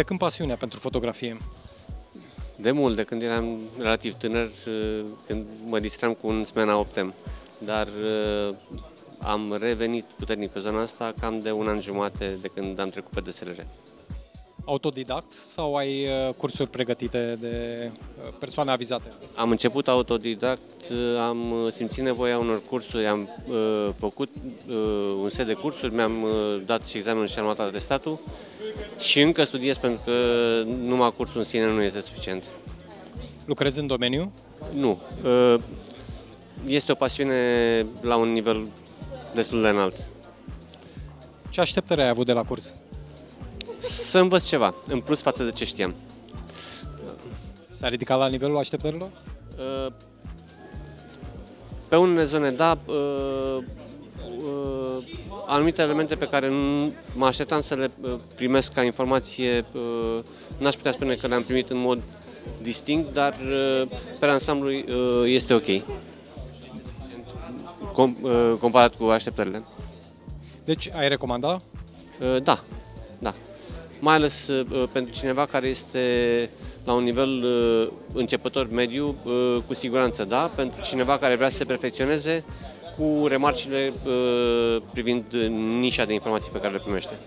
De când pasiunea pentru fotografie? De mult, de când eram relativ tânăr, uh, când mă distram cu un Smena Optem. Dar uh, am revenit puternic pe zona asta cam de un an jumate de când am trecut pe DSLR. Autodidact sau ai uh, cursuri pregătite de uh, persoane avizate? Am început autodidact, uh, am uh, simțit nevoia unor cursuri, am uh, făcut uh, un set de cursuri, mi-am uh, dat și examenul și am luat atestatul și încă studiez pentru că numai cursul în sine nu este suficient. Lucrezi în domeniu? Nu. Uh, Este o pasiune la un nivel destul de înalt. Ce așteptări ai avut de la curs? Să învăț ceva, în plus față de ce știam. S-a ridicat la nivelul așteptărilor? Uh, Pe unele zone, da, uh, uh, anumite elemente pe care nu mă așteptam să le uh, primesc ca informație, uh, n-aș putea spune că le-am primit în mod distinct, dar uh, pe ansamblu uh, este ok. Com, uh, comparat cu așteptările. Deci ai recomanda? Uh, Da, da. Mai ales uh, pentru cineva care este la un nivel uh, începător mediu, uh, cu siguranță da. Pentru cineva care vrea să se perfecționeze, cu remarcile uh, privind nișa de informații pe care le primește.